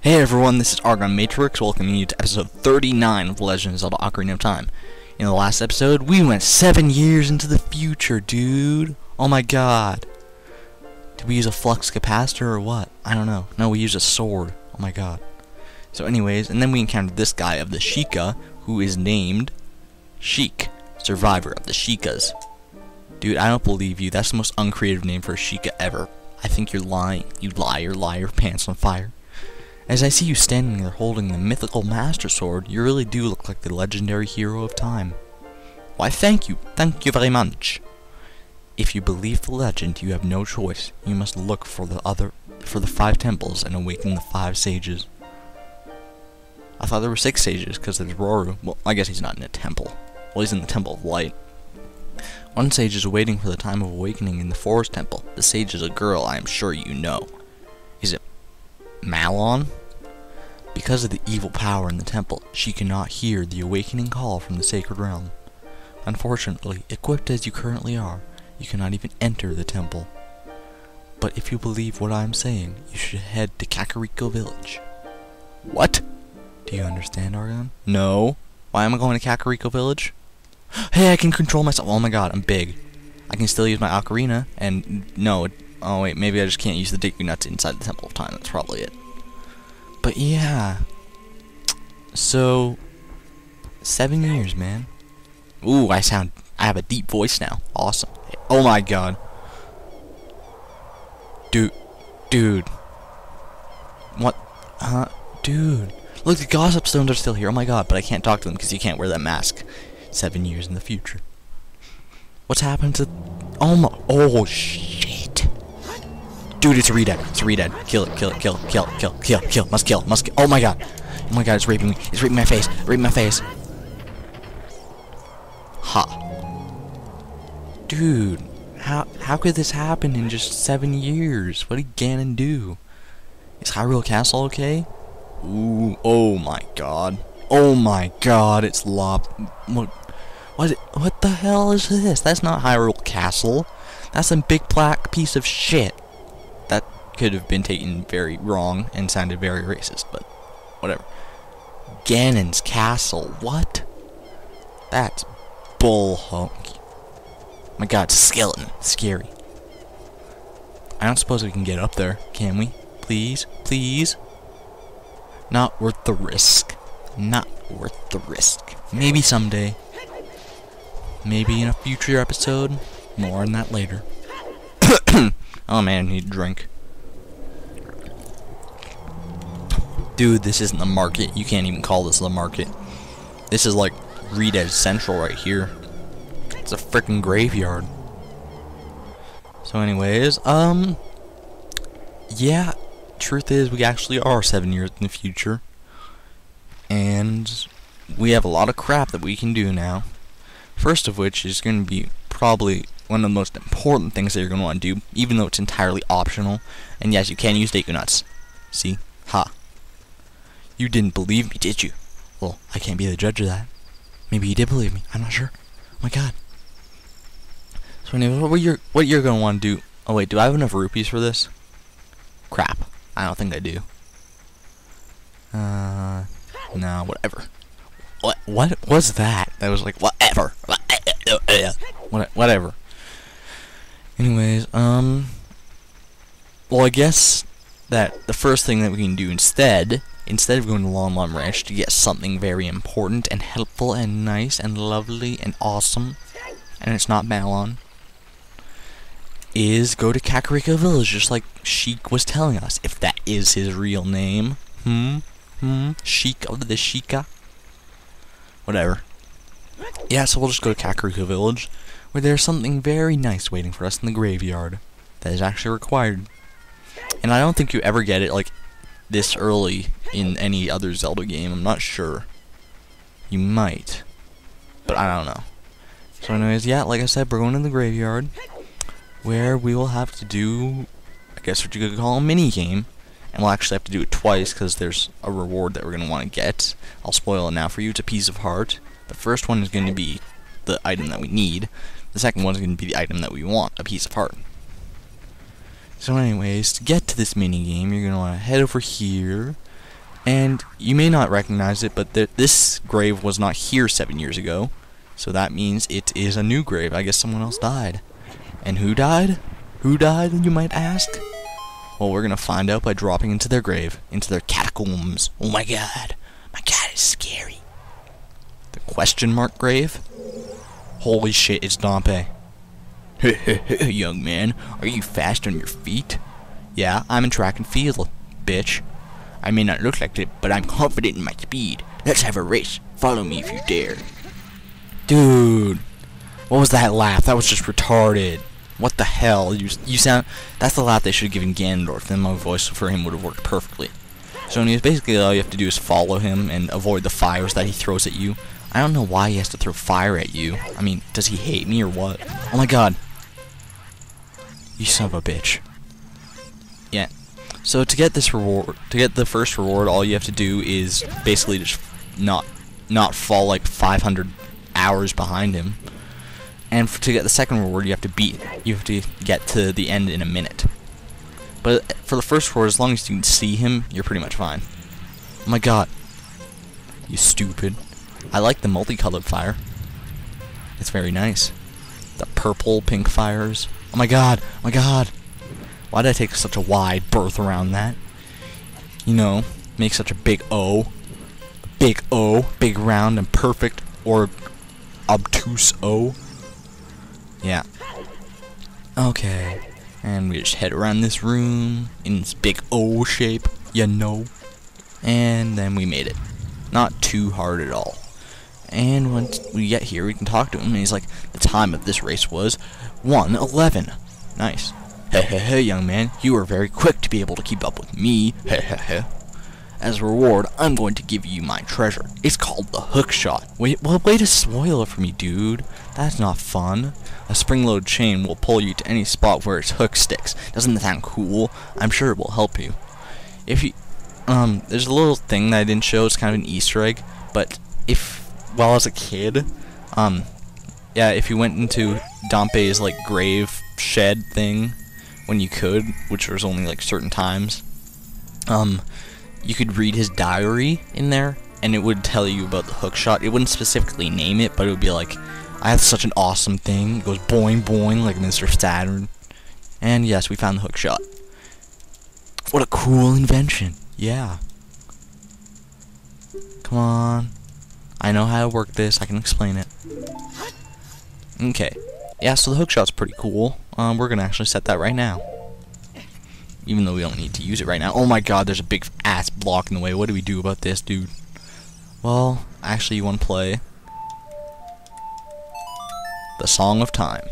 Hey everyone, this is Argon Matrix, welcoming you to episode 39 of Legend of Zelda Ocarina of Time. In the last episode, we went 7 years into the future, dude! Oh my god. Did we use a flux capacitor or what? I don't know. No, we used a sword. Oh my god. So anyways, and then we encountered this guy of the Sheikah, who is named Sheik, survivor of the Sheikahs. Dude, I don't believe you. That's the most uncreative name for a Sheikah ever. I think you're lying. You liar, liar, pants on fire. As I see you standing there holding the mythical Master Sword, you really do look like the legendary hero of time. Why, thank you. Thank you very much. If you believe the legend, you have no choice. You must look for the other for the five temples and awaken the five sages. I thought there were six sages because there's Rauru. Well, I guess he's not in a temple. Well, he's in the Temple of Light. One sage is waiting for the time of awakening in the Forest Temple. The sage is a girl, I am sure you know. Is it Malon? Because of the evil power in the temple, she cannot hear the awakening call from the sacred realm. Unfortunately, equipped as you currently are, you cannot even enter the temple. But if you believe what I am saying, you should head to Kakariko Village. What? Do you understand, Argon? No. Why am I going to Kakariko Village? Hey, I can control myself. Oh my god, I'm big. I can still use my ocarina, and no, oh wait, maybe I just can't use the Deku Nuts inside the Temple of Time. That's probably it. But yeah. So, seven years, man. Ooh, I sound, I have a deep voice now. Awesome. Oh my god. Dude, dude. What? Huh? Dude. Look, the gossip stones are still here. Oh my god, but I can't talk to them because you can't wear that mask seven years in the future. What's happened to... Oh my... Oh, shit. Dude, it's a redead. It's a redead. Kill it, kill it, kill it, kill it, kill, kill, kill. Must kill, must kill. Oh my god. Oh my god, it's raping me. It's raping my face. Raping my face. Ha. Dude, how how could this happen in just seven years? What did Ganon do? Is Hyrule Castle okay? Ooh, oh my god. Oh my god, it's lob. What, what, what the hell is this? That's not Hyrule Castle. That's some big black piece of shit. Could have been taken very wrong and sounded very racist, but whatever. Ganon's Castle. What? That's bull. My god, skeleton. Scary. I don't suppose we can get up there, can we? Please? Please? Not worth the risk not worth the risk. Maybe someday. Maybe in a future episode. More on that later. oh man, I need a drink. Dude, this isn't the market. You can't even call this the market. This is like Redead Central right here. It's a freaking graveyard. So anyways, um... Yeah, truth is we actually are seven years in the future and we have a lot of crap that we can do now. First of which is going to be probably one of the most important things that you're going to want to do, even though it's entirely optional. And yes, you can use Deku Nuts. See? Ha. You didn't believe me, did you? Well, I can't be the judge of that. Maybe you did believe me. I'm not sure. Oh my god. So anyway, what you're what you're gonna want to do? Oh wait, do I have enough rupees for this? Crap. I don't think I do. Uh, no, whatever. What what was that? That was like whatever. Whatever. Anyways, um well I guess that the first thing that we can do instead, instead of going to Lon Ranch to get something very important and helpful and nice and lovely and awesome, and it's not Malon, is go to Kakariko Village just like Sheik was telling us, if that is his real name. Hmm? Hmm? Sheik of the Sheikah? Whatever. Yeah, so we'll just go to Kakariko Village, where there's something very nice waiting for us in the graveyard that is actually required. And I don't think you ever get it, like, this early in any other Zelda game. I'm not sure. You might. But I don't know. So anyways, yeah, like I said, we're going to the graveyard, where we will have to do, I guess what you could call a mini game and we'll actually have to do it twice because there's a reward that we're going to want to get. I'll spoil it now for you. It's a piece of heart. The first one is going to be the item that we need. The second one is going to be the item that we want, a piece of heart. So anyways, to get to this mini game, you're going to want to head over here, And you may not recognize it, but th this grave was not here seven years ago. So that means it is a new grave. I guess someone else died. And who died? Who died, you might ask? Well, we're gonna find out by dropping into their grave, into their catacombs. Oh my god. My god, it's scary. The question mark grave? Holy shit, it's Dampé. Young man, are you fast on your feet? Yeah, I'm in track and field, bitch. I may not look like it, but I'm confident in my speed. Let's have a race. Follow me if you dare. Dude, what was that laugh? That was just retarded. What the hell? You you sound. That's the laugh they should have given Ganondorf. Then my voice for him would have worked perfectly. So anyways, basically all you have to do is follow him and avoid the fires that he throws at you. I don't know why he has to throw fire at you. I mean, does he hate me or what? Oh my god. You son of a bitch. Yeah. So to get this reward, to get the first reward, all you have to do is basically just not not fall like 500 hours behind him. And to get the second reward, you have to beat. You have to get to the end in a minute. But uh, for the first reward, as long as you can see him, you're pretty much fine. Oh my god. You stupid. I like the multicolored fire. It's very nice. The purple pink fires. Oh my god. Oh my god. Why did I take such a wide berth around that? You know, make such a big O. Big O. Big round and perfect or obtuse O. Yeah. Okay. And we just head around this room in this big O shape, you know. And then we made it. Not too hard at all. And once we get here, we can talk to him, and he's like, the time of this race was 111. Nice. Heh heh heh, young man, you are very quick to be able to keep up with me. Heh heh heh. As a reward, I'm going to give you my treasure. It's called the hook shot. Wait, well, way to spoil for me, dude. That's not fun. A spring-loaded chain will pull you to any spot where its hook sticks. Doesn't that sound cool? I'm sure it will help you. If you, um, there's a little thing that I didn't show. It's kind of an Easter egg. But if, while I was a kid, um, yeah, if you went into Dampé's like grave shed thing when you could, which was only like certain times, um, you could read his diary in there, and it would tell you about the hook shot. It wouldn't specifically name it, but it would be like, I have such an awesome thing. It goes boing boing like Mr. Saturn. And yes, we found the hook shot. What a cool invention. Yeah. Come on. I know how to work this. I can explain it. Okay. Yeah, so the hook shot's pretty cool. Um, we're gonna actually set that right now. Even though we don't need to use it right now. Oh my god, there's a big ass block in the way. What do we do about this, dude? Well, actually, you want to play the Song of Time.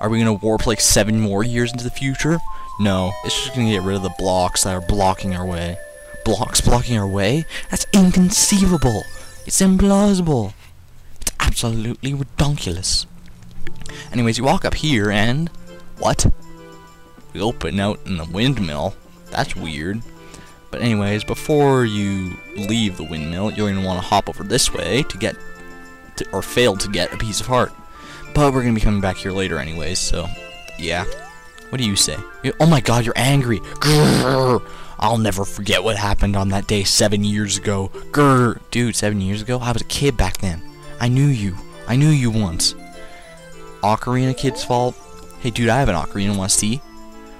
Are we going to warp like seven more years into the future? No, it's just going to get rid of the blocks that are blocking our way. Blocks blocking our way? That's inconceivable. It's implausible. It's absolutely redonkulous. Anyways, you walk up here and... What? We open out in the windmill. That's weird. But anyways, before you leave the windmill, you're going to want to hop over this way to get... To, or fail to get a piece of heart. But we're going to be coming back here later anyways, so... Yeah. What do you say? Oh my god, you're angry. Grrr. I'll never forget what happened on that day seven years ago. Grrr. Dude, seven years ago? I was a kid back then. I knew you. I knew you once. Ocarina Kid's fault? Hey, dude, I have an ocarina. Want to see?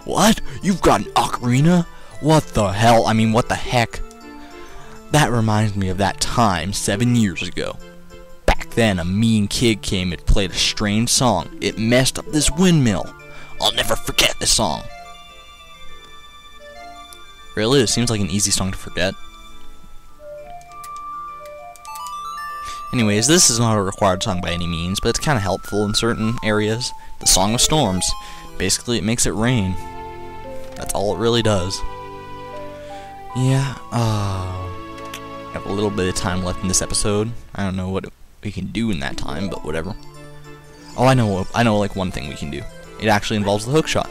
What? You've got an ocarina? What the hell? I mean, what the heck? That reminds me of that time seven years ago. Back then, a mean kid came and played a strange song. It messed up this windmill. I'll never forget this song. Really? It seems like an easy song to forget. Anyways, this is not a required song by any means, but it's kind of helpful in certain areas. The Song of Storms. Basically, it makes it rain. That's all it really does. Yeah, uh, I have a little bit of time left in this episode. I don't know what we can do in that time, but whatever. Oh, I know, I know like one thing we can do. It actually involves the hook shot.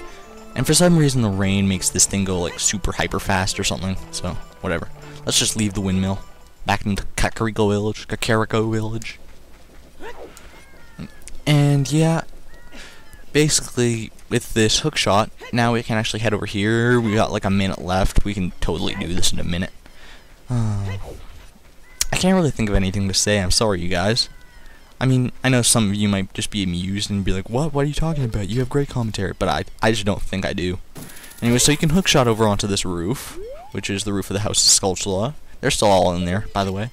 And for some reason the rain makes this thing go like super hyper fast or something, so whatever. Let's just leave the windmill. Back into Kakariko Village, Kakariko Village. And yeah, basically with this hook shot, now we can actually head over here. We got like a minute left. We can totally do this in a minute. Uh, I can't really think of anything to say. I'm sorry, you guys. I mean, I know some of you might just be amused and be like, "What? What are you talking about? You have great commentary," but I, I just don't think I do. Anyway, so you can hookshot over onto this roof, which is the roof of the House of Skulltula. They're still all in there, by the way.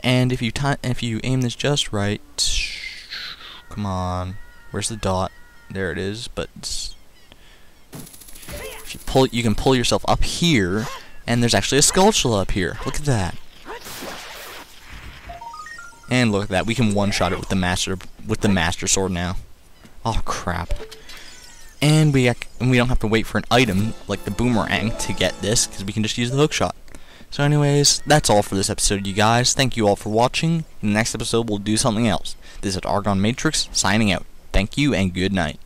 And if you if you aim this just right, come on, where's the dot? There it is. But if you pull, you can pull yourself up here, and there's actually a Skulltula up here. Look at that. And look at that, we can one-shot it with the master with the master sword now. Oh crap. And we and we don't have to wait for an item like the boomerang to get this because we can just use the hook shot. So anyways, that's all for this episode, you guys. Thank you all for watching. In the next episode, we'll do something else. This is Argon Matrix, signing out. Thank you, and good night.